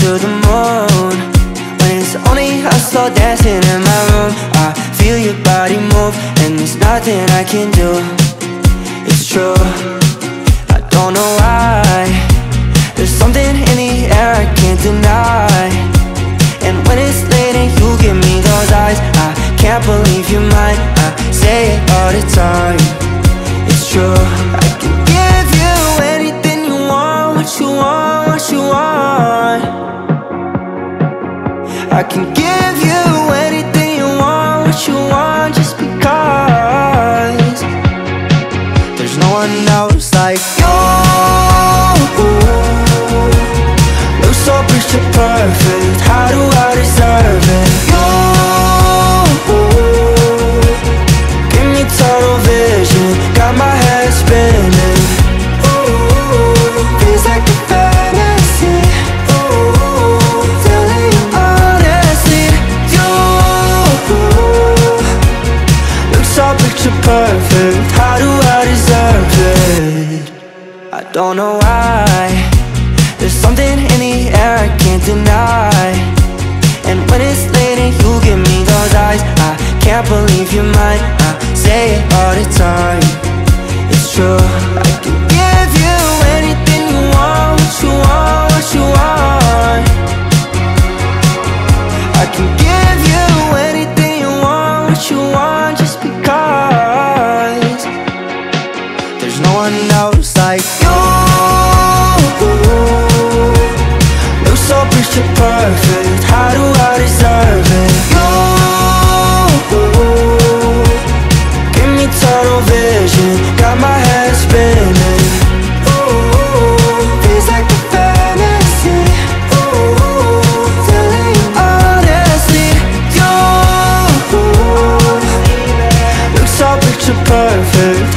to the moon. When it's only us slow dancing in my room I feel your body move And there's nothing I can do. It's true. I don't know why. There's something in the air I can't deny. And when it's late and you give me those eyes I can't believe you're mine I say it all the time I can give you anything you want What you want just because There's no one else like you picture perfect How do I deserve it? You perfect How do I deserve it? I don't know why. There's something in the air I can't deny. And when it's late and you give me those eyes I can't believe you're mine I say it all the time. It's true. I can give you anything you want What you want, what you want. I can give you anything you want What you want. Just because How do I deserve it? You Give me vision. Got my head spinning. Ooh, Feels like a fantasy. Ooh, you honestly You Look so picture perfect